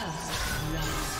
First love.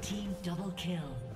Team double kill.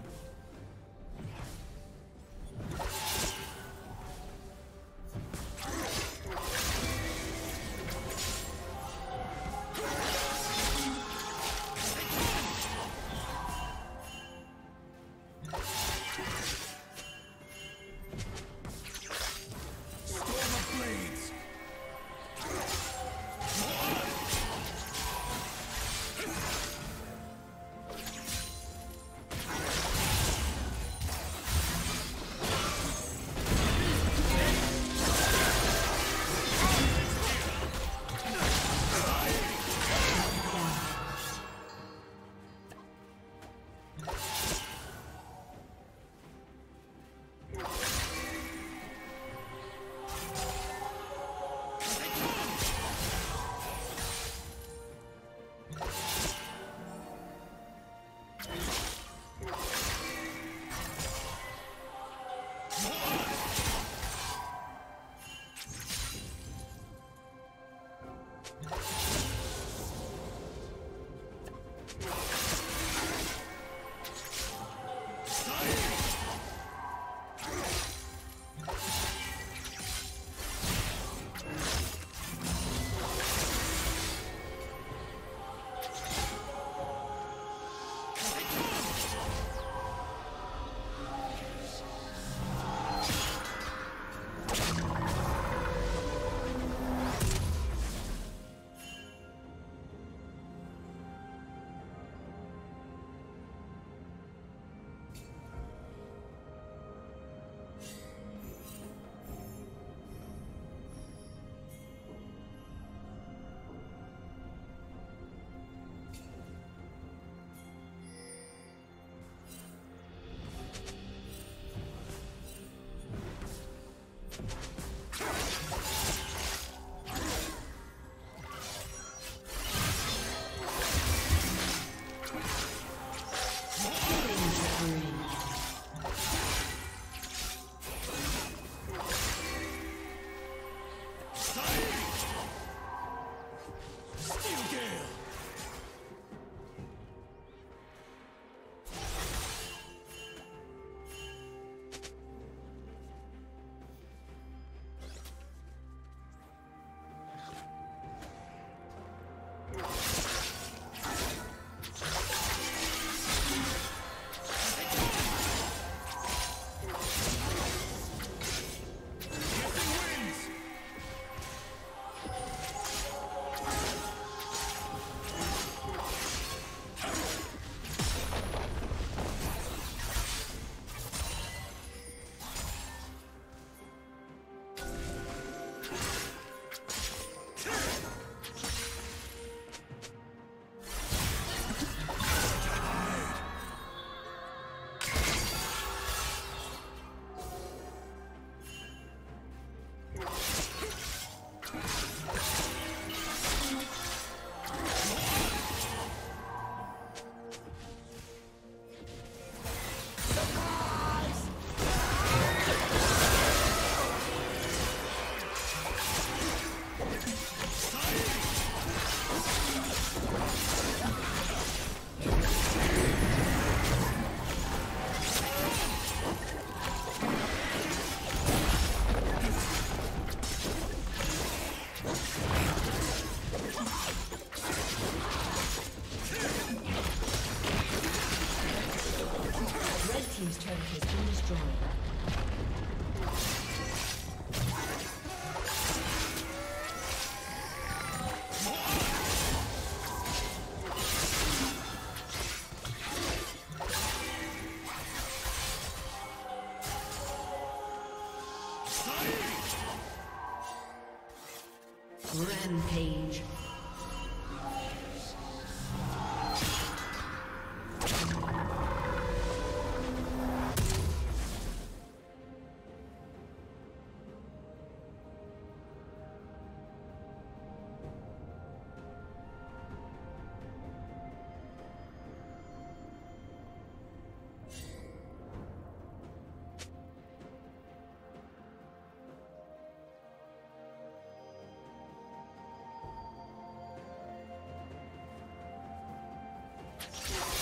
Shut down.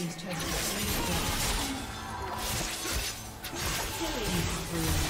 Team's turret has been destroyed.